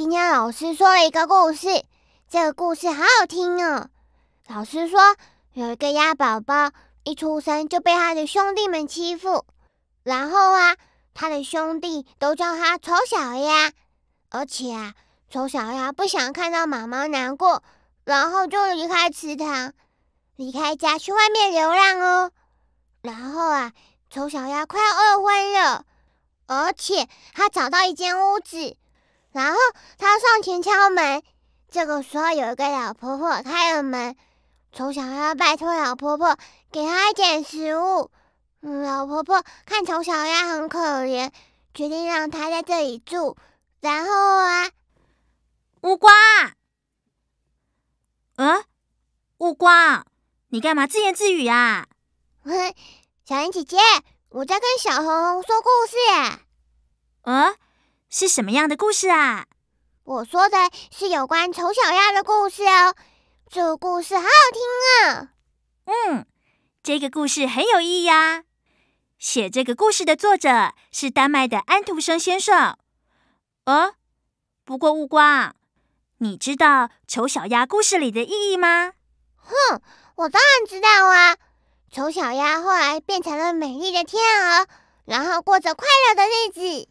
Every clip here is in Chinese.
今天老师说了一个故事，这个故事好好听哦。老师说，有一个鸭宝宝一出生就被他的兄弟们欺负，然后啊，他的兄弟都叫他丑小鸭，而且啊，丑小鸭不想看到妈妈难过，然后就离开池塘，离开家去外面流浪哦。然后啊，丑小鸭快要饿昏了。而且他找到一间屋子，然后他上前敲门。这个时候有一个老婆婆开了门，丑小鸭拜托老婆婆给他一点食物。老婆婆看丑小鸭很可怜，决定让他在这里住。然后啊，乌瓜，嗯，乌瓜，你干嘛自言自语啊？小林姐姐。我在跟小红红说故事耶。嗯，是什么样的故事啊？我说的是有关丑小鸭的故事哦。这个故事好好听啊。嗯，这个故事很有意义啊。写这个故事的作者是丹麦的安徒生先生。呃，不过乌瓜，你知道丑小鸭故事里的意义吗？哼，我当然知道啊。丑小鸭后来变成了美丽的天鹅，然后过着快乐的日子。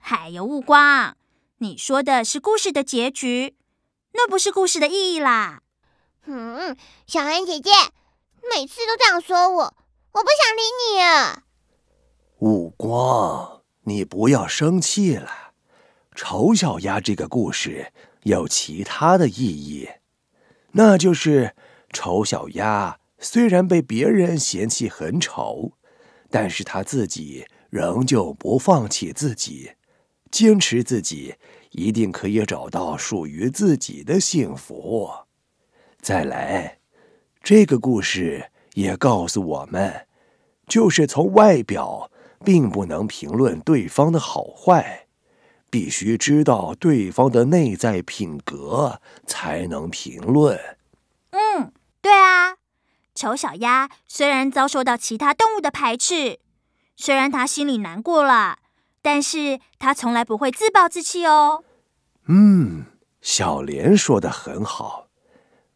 还有雾光，你说的是故事的结局，那不是故事的意义啦。嗯，小恩姐姐每次都这样说我，我不想理你啊。雾光，你不要生气了。丑小鸭这个故事有其他的意义，那就是丑小鸭。虽然被别人嫌弃很丑，但是他自己仍旧不放弃自己，坚持自己一定可以找到属于自己的幸福。再来，这个故事也告诉我们，就是从外表并不能评论对方的好坏，必须知道对方的内在品格才能评论。嗯，对啊。丑小鸭虽然遭受到其他动物的排斥，虽然它心里难过了，但是他从来不会自暴自弃哦。嗯，小莲说的很好。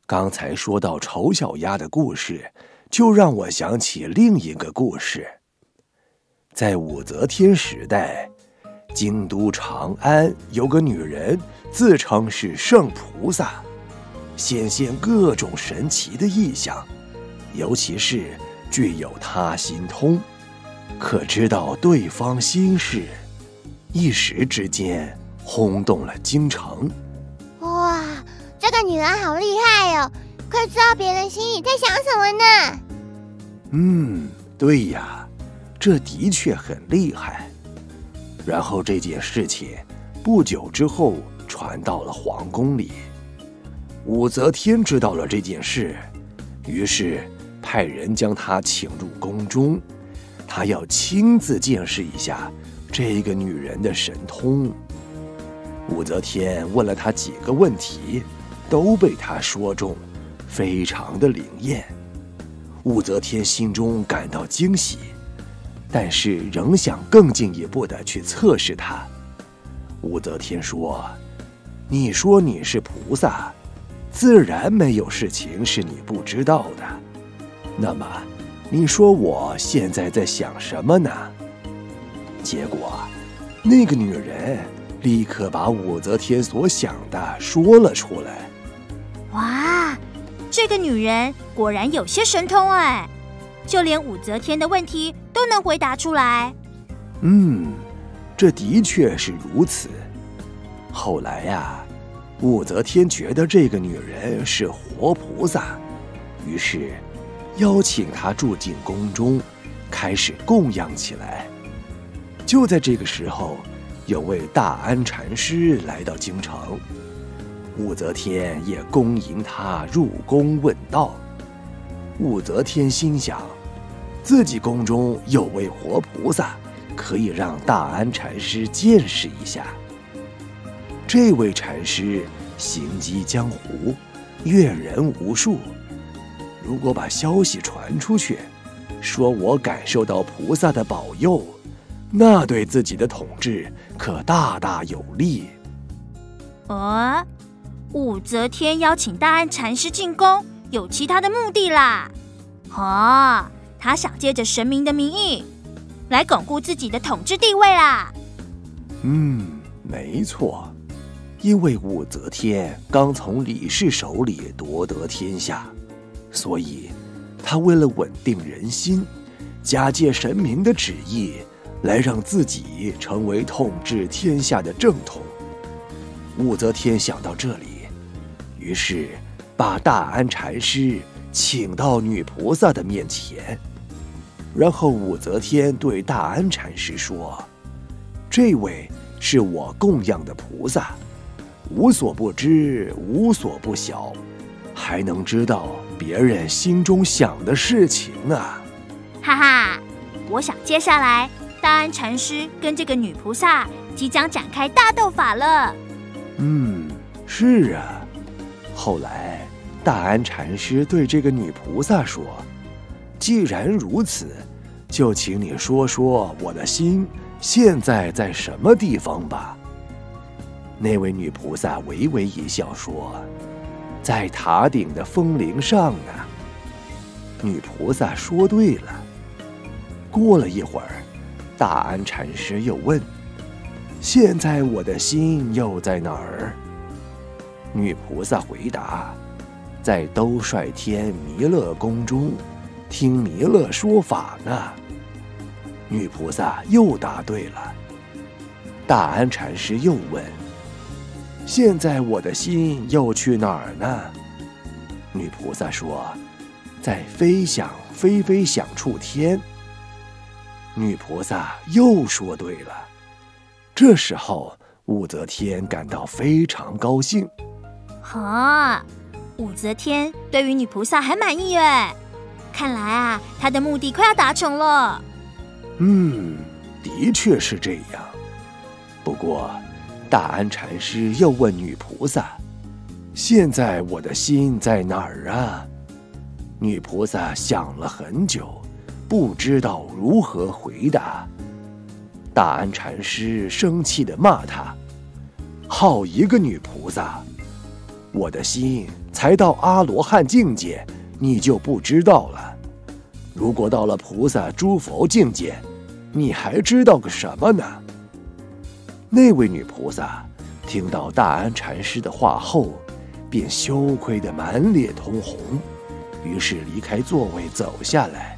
刚才说到丑小鸭的故事，就让我想起另一个故事。在武则天时代，京都长安有个女人，自称是圣菩萨，显现各种神奇的异象。尤其是具有他心通，可知道对方心事，一时之间轰动了京城。哇，这个女人好厉害哦，可以知道别人心里在想什么呢？嗯，对呀，这的确很厉害。然后这件事情不久之后传到了皇宫里，武则天知道了这件事，于是。派人将她请入宫中，他要亲自见识一下这个女人的神通。武则天问了他几个问题，都被他说中，非常的灵验。武则天心中感到惊喜，但是仍想更进一步的去测试他。武则天说：“你说你是菩萨，自然没有事情是你不知道的。”那么，你说我现在在想什么呢？结果，那个女人立刻把武则天所想的说了出来。哇，这个女人果然有些神通哎，就连武则天的问题都能回答出来。嗯，这的确是如此。后来呀，武则天觉得这个女人是活菩萨，于是。邀请他住进宫中，开始供养起来。就在这个时候，有位大安禅师来到京城，武则天也恭迎他入宫问道。武则天心想，自己宫中有位活菩萨，可以让大安禅师见识一下。这位禅师行迹江湖，阅人无数。如果把消息传出去，说我感受到菩萨的保佑，那对自己的统治可大大有利。哦，武则天邀请大安禅师进宫，有其他的目的啦。哦，他想借着神明的名义，来巩固自己的统治地位啦。嗯，没错，因为武则天刚从李氏手里夺得天下，所以他为了稳定人心，假借神明的旨意。来让自己成为统治天下的正统。武则天想到这里，于是把大安禅师请到女菩萨的面前，然后武则天对大安禅师说：“这位是我供养的菩萨，无所不知，无所不晓，还能知道别人心中想的事情啊！”哈哈，我想接下来。大安禅师跟这个女菩萨即将展开大斗法了。嗯，是啊。后来，大安禅师对这个女菩萨说：“既然如此，就请你说说我的心现在在什么地方吧。”那位女菩萨微微一笑说：“在塔顶的风铃上呢。”女菩萨说对了。过了一会儿。大安禅师又问：“现在我的心又在哪儿？”女菩萨回答：“在兜率天弥勒宫中，听弥勒说法呢。”女菩萨又答对了。大安禅师又问：“现在我的心又去哪儿呢？”女菩萨说：“在飞翔飞飞想处天。”女菩萨又说对了。这时候，武则天感到非常高兴。哈，武则天对于女菩萨很满意哎，看来啊，她的目的快要达成了。嗯，的确是这样。不过，大安禅师又问女菩萨：“现在我的心在哪儿啊？”女菩萨想了很久。不知道如何回答，大安禅师生气的骂他：“好一个女菩萨！我的心才到阿罗汉境界，你就不知道了。如果到了菩萨、诸佛境界，你还知道个什么呢？”那位女菩萨听到大安禅师的话后，便羞愧的满脸通红，于是离开座位走下来。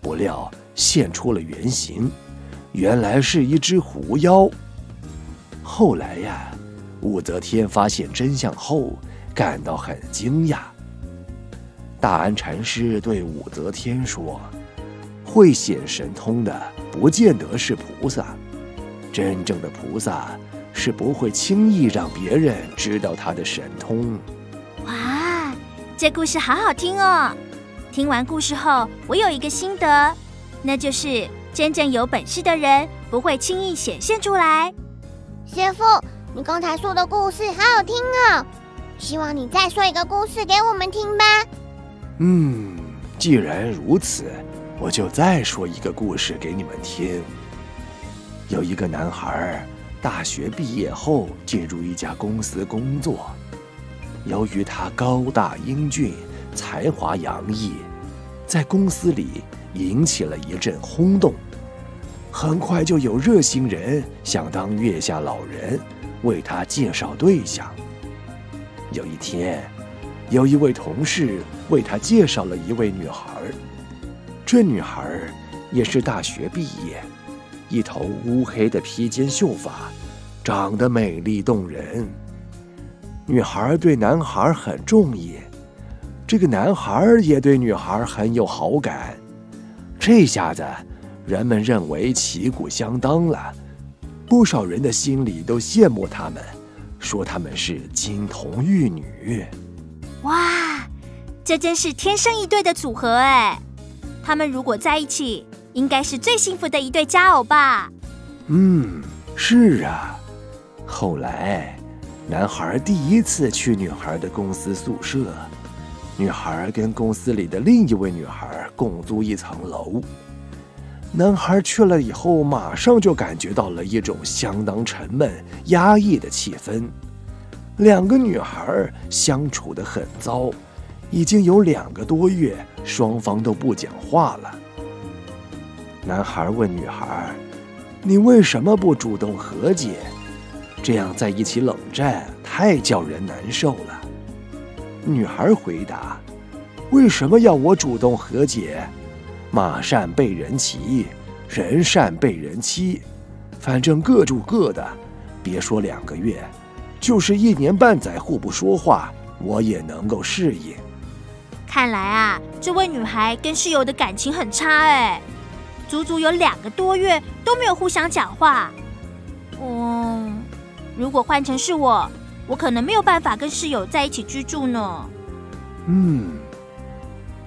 不料现出了原形，原来是一只狐妖。后来呀，武则天发现真相后，感到很惊讶。大安禅师对武则天说：“会显神通的，不见得是菩萨。真正的菩萨是不会轻易让别人知道他的神通。”哇，这故事好好听哦！听完故事后，我有一个心得，那就是真正有本事的人不会轻易显现出来。师傅，你刚才说的故事好好听哦，希望你再说一个故事给我们听吧。嗯，既然如此，我就再说一个故事给你们听。有一个男孩，大学毕业后进入一家公司工作，由于他高大英俊，才华洋溢。在公司里引起了一阵轰动，很快就有热心人想当月下老人，为他介绍对象。有一天，有一位同事为他介绍了一位女孩，这女孩也是大学毕业，一头乌黑的披肩秀发，长得美丽动人。女孩对男孩很中意。这个男孩也对女孩很有好感，这下子人们认为旗鼓相当了，不少人的心里都羡慕他们，说他们是金童玉女。哇，这真是天生一对的组合哎！他们如果在一起，应该是最幸福的一对佳偶吧？嗯，是啊。后来，男孩第一次去女孩的公司宿舍。女孩跟公司里的另一位女孩共租一层楼，男孩去了以后，马上就感觉到了一种相当沉闷、压抑的气氛。两个女孩相处得很糟，已经有两个多月，双方都不讲话了。男孩问女孩：“你为什么不主动和解？这样在一起冷战，太叫人难受了。”女孩回答：“为什么要我主动和解？”马善被人骑，人善被人欺，反正各住各的，别说两个月，就是一年半载互不说话，我也能够适应。看来啊，这位女孩跟室友的感情很差哎，足足有两个多月都没有互相讲话。嗯，如果换成是我，我可能没有办法跟室友在一起居住呢。嗯。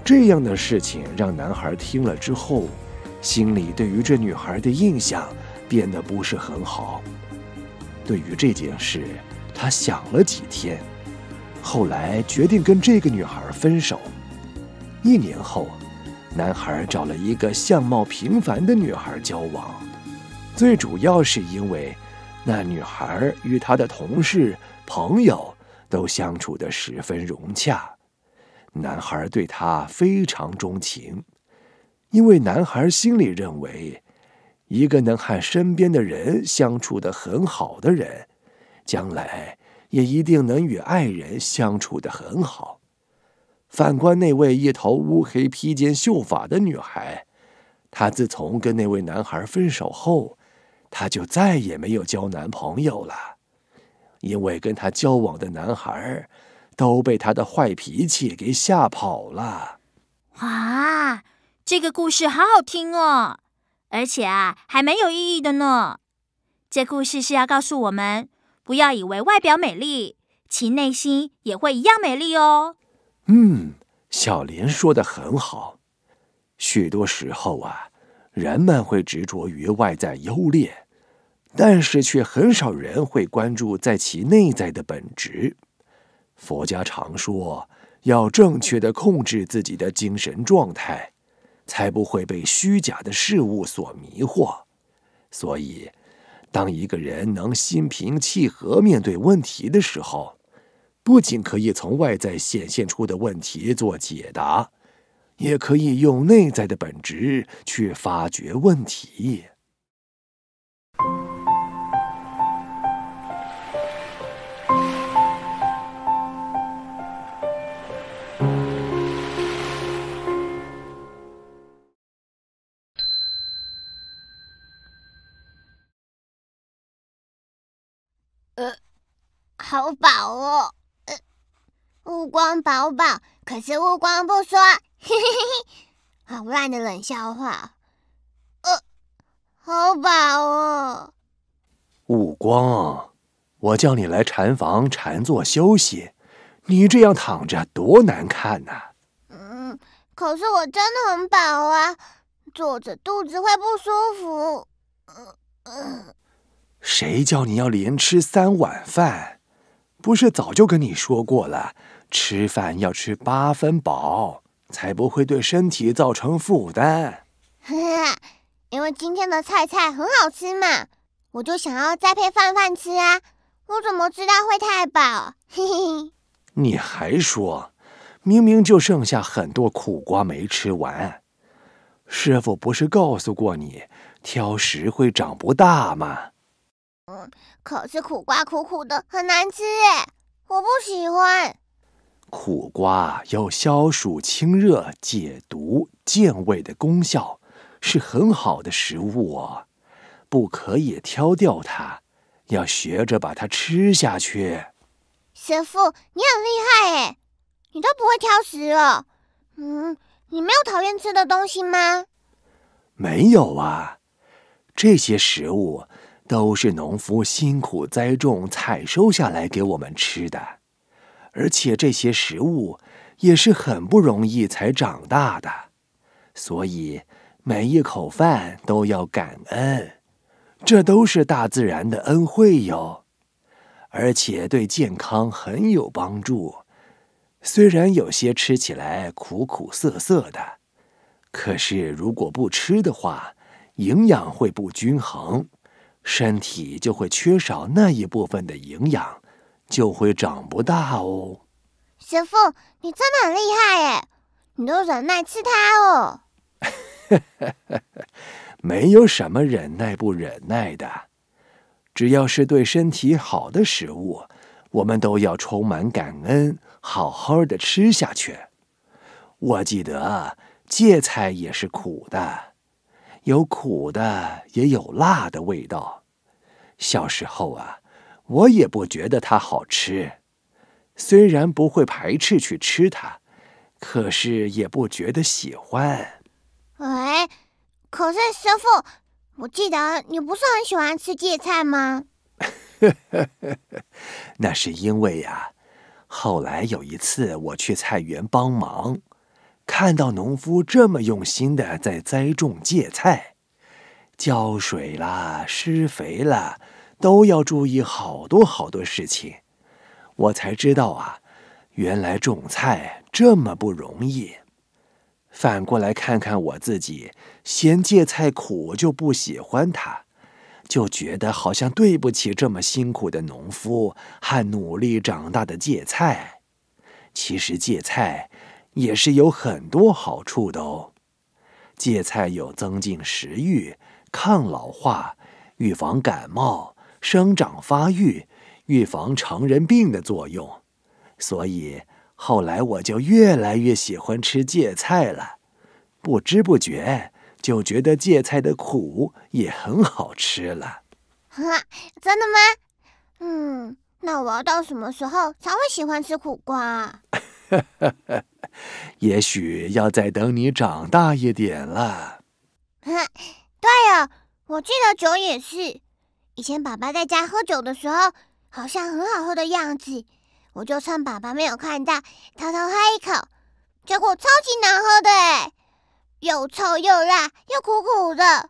这样的事情让男孩听了之后，心里对于这女孩的印象变得不是很好。对于这件事，他想了几天，后来决定跟这个女孩分手。一年后，男孩找了一个相貌平凡的女孩交往，最主要是因为那女孩与他的同事、朋友都相处得十分融洽。男孩对她非常钟情，因为男孩心里认为，一个能和身边的人相处的很好的人，将来也一定能与爱人相处的很好。反观那位一头乌黑、披肩秀发的女孩，她自从跟那位男孩分手后，她就再也没有交男朋友了，因为跟她交往的男孩。都被他的坏脾气给吓跑了。哇，这个故事好好听哦，而且啊，还蛮有意义的呢。这故事是要告诉我们，不要以为外表美丽，其内心也会一样美丽哦。嗯，小莲说的很好。许多时候啊，人们会执着于外在优劣，但是却很少人会关注在其内在的本质。佛家常说，要正确的控制自己的精神状态，才不会被虚假的事物所迷惑。所以，当一个人能心平气和面对问题的时候，不仅可以从外在显现出的问题做解答，也可以用内在的本质去发掘问题。好饱哦，呃，目光饱饱，可是目光不说，嘿嘿嘿，好烂的冷笑话，呃，好饱哦。悟光，我叫你来禅房禅坐休息，你这样躺着多难看呐。嗯，可是我真的很饱啊，坐着肚子会不舒服。嗯嗯，谁叫你要连吃三碗饭？不是早就跟你说过了，吃饭要吃八分饱，才不会对身体造成负担。因为今天的菜菜很好吃嘛，我就想要再配饭饭吃啊。我怎么知道会太饱？嘿嘿。你还说，明明就剩下很多苦瓜没吃完。师傅不是告诉过你，挑食会长不大吗？嗯。可是苦瓜苦苦的，很难吃哎，我不喜欢。苦瓜有消暑清热、解毒健胃的功效，是很好的食物哦，不可以挑掉它，要学着把它吃下去。师傅，你很厉害哎，你都不会挑食哦。嗯，你没有讨厌吃的东西吗？没有啊，这些食物。都是农夫辛苦栽种、采收下来给我们吃的，而且这些食物也是很不容易才长大的，所以每一口饭都要感恩，这都是大自然的恩惠哟，而且对健康很有帮助。虽然有些吃起来苦苦涩涩的，可是如果不吃的话，营养会不均衡，身体就会缺少那一部分的营养，就会长不大哦。师傅，你真的很厉害耶！你都忍耐吃它哦。没有什么忍耐不忍耐的，只要是对身体好的食物，我们都要充满感恩，好好的吃下去。我记得芥菜也是苦的，有苦的，也有辣的味道。小时候啊，我也不觉得它好吃，虽然不会排斥去吃它，可是也不觉得喜欢。哎，可是师傅，我记得你不是很喜欢吃芥菜吗？那是因为呀，后来有一次我去菜园帮忙，看到农夫这么用心的在栽种芥菜，浇水啦、施肥啦，都要注意好多好多事情，我才知道啊，原来种菜这么不容易。反过来看看我自己，嫌芥菜苦就不喜欢它，就觉得好像对不起这么辛苦的农夫和努力长大的芥菜。其实芥菜也是有很多好处的哦。芥菜有增进食欲、抗老化、预防感冒、生长发育、预防成人病的作用，所以。后来我就越来越喜欢吃芥菜了，不知不觉就觉得芥菜的苦也很好吃了。哈，真的吗？嗯，那我要到什么时候才会喜欢吃苦瓜？也许要再等你长大一点了。哈，对呀，我记得酒也是，以前爸爸在家喝酒的时候，好像很好喝的样子。我就趁爸爸没有看到，偷偷喝一口，结果超级难喝的哎，又臭又辣又苦苦的。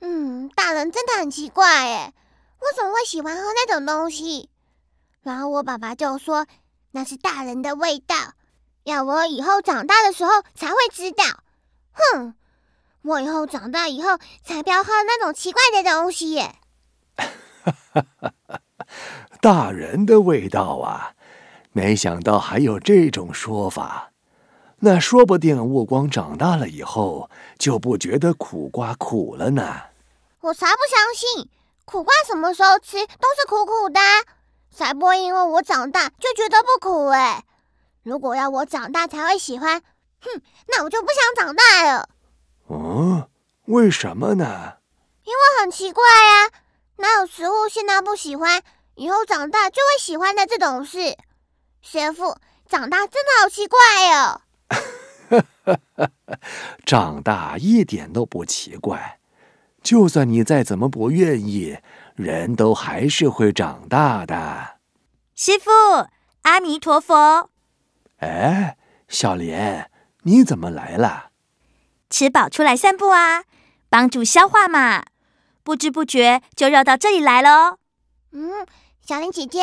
嗯，大人真的很奇怪哎，为什么会喜欢喝那种东西？然后我爸爸就说那是大人的味道，要我以后长大的时候才会知道。哼，我以后长大以后才不要喝那种奇怪的东西耶。大人的味道啊！没想到还有这种说法，那说不定悟光长大了以后就不觉得苦瓜苦了呢。我才不相信，苦瓜什么时候吃都是苦苦的，才不会因为我长大就觉得不苦哎。如果要我长大才会喜欢，哼，那我就不想长大了。嗯，为什么呢？因为很奇怪呀，哪有食物现在不喜欢，以后长大就会喜欢的这种事？师傅，长大真的好奇怪哦。长大一点都不奇怪，就算你再怎么不愿意，人都还是会长大的。师傅，阿弥陀佛。哎，小莲，你怎么来了？吃饱出来散步啊，帮助消化嘛。不知不觉就绕到这里来了哦。嗯，小林姐姐。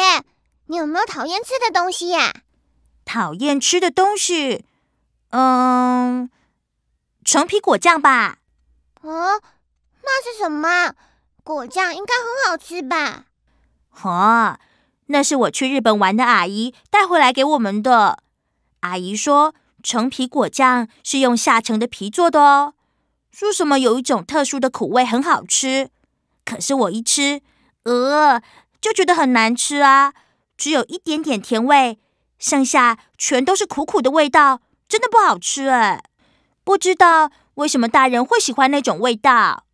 你有没有讨厌吃的东西呀？讨厌吃的东西，嗯，橙皮果酱吧。哦，那是什么？果酱应该很好吃吧？哦，那是我去日本玩的阿姨带回来给我们的。阿姨说，橙皮果酱是用下橙的皮做的哦，说什么有一种特殊的苦味，很好吃。可是我一吃，呃，就觉得很难吃啊。只有一点点甜味，剩下全都是苦苦的味道，真的不好吃哎！不知道为什么大人会喜欢那种味道。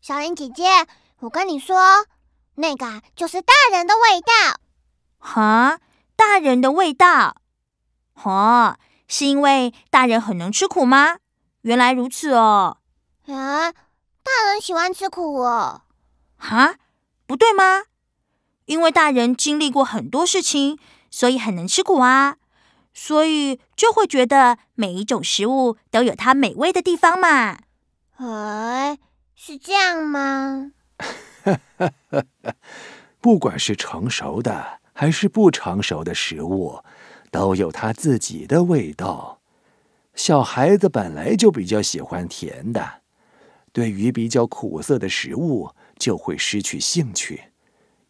小林姐姐，我跟你说，那个就是大人的味道。哈，大人的味道？哦，是因为大人很能吃苦吗？原来如此哦。啊，大人喜欢吃苦哦？哈，不对吗？因为大人经历过很多事情，所以很能吃苦啊，所以就会觉得每一种食物都有它美味的地方嘛。哎，是这样吗？不管是成熟的还是不成熟的食物，都有它自己的味道。小孩子本来就比较喜欢甜的，对于比较苦涩的食物就会失去兴趣，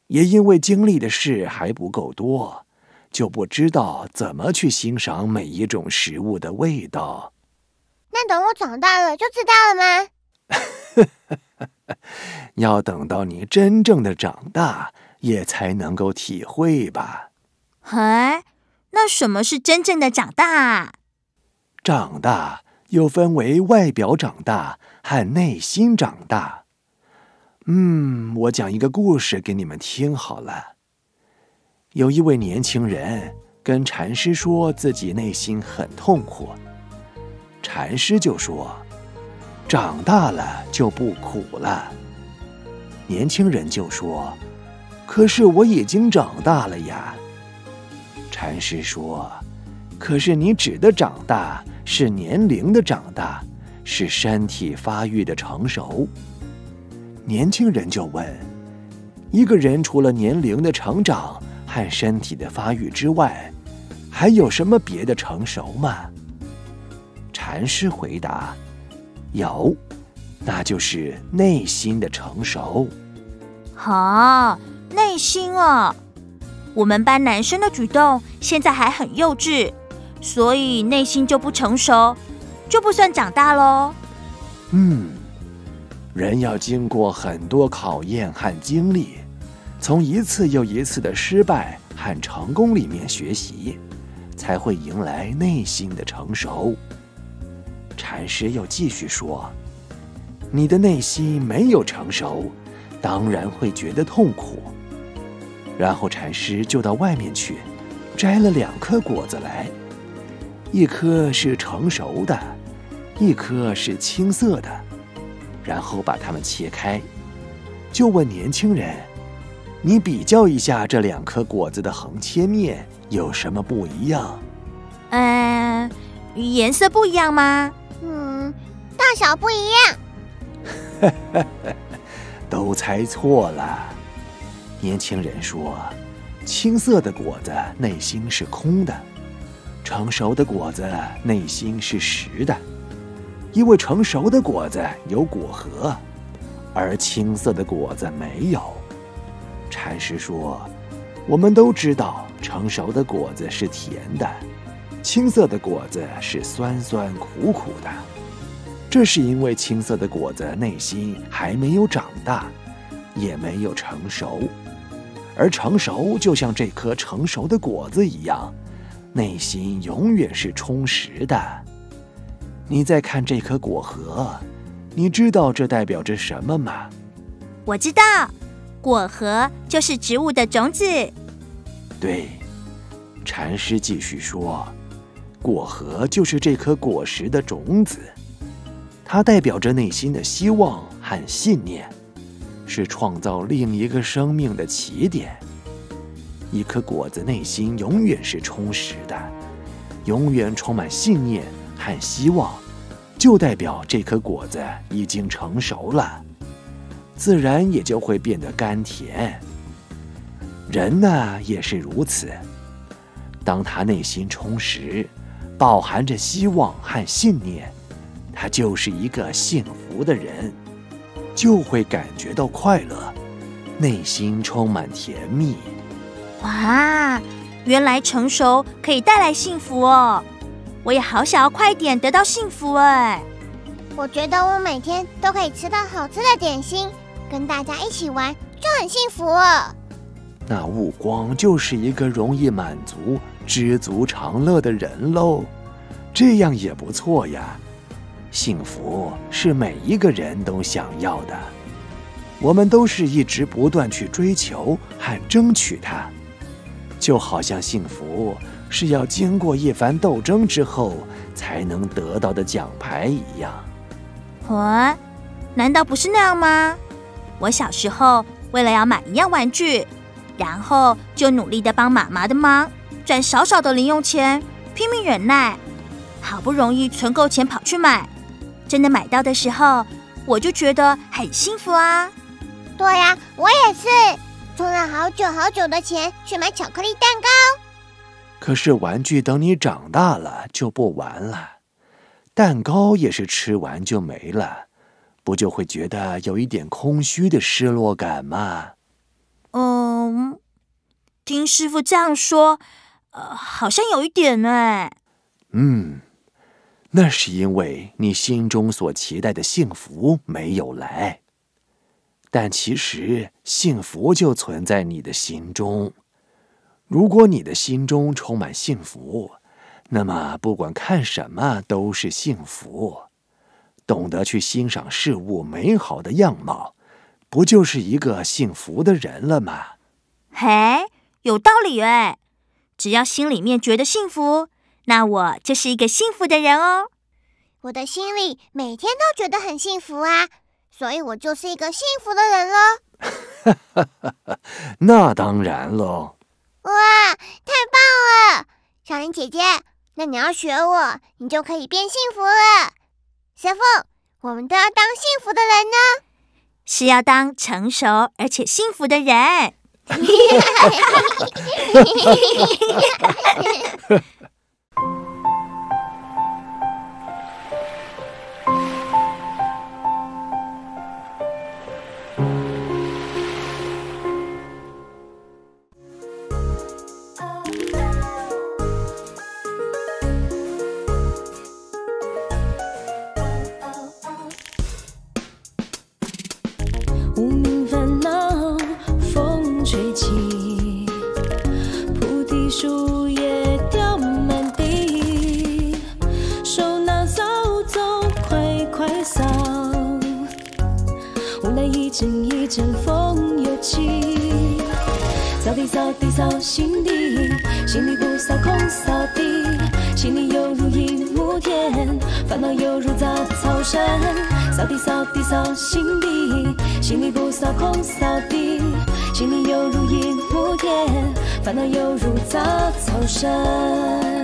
也因为经历的事还不够多，就不知道怎么去欣赏每一种食物的味道。那等我长大了就知道了吗？要等到你真正的长大，也才能够体会吧。哎，那什么是真正的长大？长大又分为外表长大和内心长大。嗯，我讲一个故事给你们听好了。有一位年轻人跟禅师说自己内心很痛苦，禅师就说：“长大了就不苦了。”年轻人就说：“可是我已经长大了呀。”禅师说：“可是你指的长大是年龄的长大，是身体发育的成熟。”年轻人就问：“一个人除了年龄的成长和身体的发育之外，还有什么别的成熟吗？”禅师回答：“有，那就是内心的成熟。”好，内心啊。我们班男生的举动现在还很幼稚，所以内心就不成熟，就不算长大喽。嗯，人要经过很多考验和经历，从一次又一次的失败和成功里面学习，才会迎来内心的成熟。禅师又继续说：“你的内心没有成熟，当然会觉得痛苦。”然后禅师就到外面去，摘了两颗果子来，一颗是成熟的，一颗是青色的，然后把它们切开，就问年轻人：“你比较一下这两颗果子的横切面有什么不一样？”“嗯，颜色不一样吗？”“嗯，大小不一样。”“都猜错了。”年轻人说：“青色的果子内心是空的，成熟的果子内心是实的。因为成熟的果子有果核，而青色的果子没有。”禅师说：“我们都知道，成熟的果子是甜的，青色的果子是酸酸苦苦的。这是因为青色的果子内心还没有长大，也没有成熟。”而成熟就像这颗成熟的果子一样，内心永远是充实的。你再看这颗果核，你知道这代表着什么吗？我知道，果核就是植物的种子。对，禅师继续说，果核就是这颗果实的种子，它代表着内心的希望和信念。是创造另一个生命的起点。一颗果子内心永远是充实的，永远充满信念和希望，就代表这颗果子已经成熟了，自然也就会变得甘甜。人呢也是如此，当他内心充实，饱含着希望和信念，他就是一个幸福的人。就会感觉到快乐，内心充满甜蜜。哇，原来成熟可以带来幸福哦！我也好想要快点得到幸福哎。我觉得我每天都可以吃到好吃的点心，跟大家一起玩就很幸福了。那悟光就是一个容易满足、知足常乐的人喽，这样也不错呀。幸福是每一个人都想要的，我们都是一直不断去追求和争取它，就好像幸福是要经过一番斗争之后才能得到的奖牌一样。哦，难道不是那样吗？我小时候为了要买一样玩具，然后就努力的帮妈妈的忙，赚少少的零用钱，拼命忍耐，好不容易存够钱跑去买。真的买到的时候，我就觉得很幸福啊！对呀，我也是，存了好久好久的钱去买巧克力蛋糕。可是玩具等你长大了就不玩了，蛋糕也是吃完就没了，不就会觉得有一点空虚的失落感吗？嗯，听师傅这样说，呃，好像有一点哎。嗯，那是因为你心中所期待的幸福没有来。但其实幸福就存在你的心中。如果你的心中充满幸福，那么不管看什么都是幸福。懂得去欣赏事物美好的样貌，不就是一个幸福的人了吗？嘿，有道理哎！只要心里面觉得幸福，那我就是一个幸福的人哦。我的心里每天都觉得很幸福啊。所以我就是一个幸福的人了。那当然了。哇，太棒了！小林姐姐，那你要学我，你就可以变幸福了。小凤，我们都要当幸福的人呢。是要当成熟而且幸福的人。扫地扫地扫心底，心里不扫空扫地，心里犹如一亩田，烦恼犹如杂草生。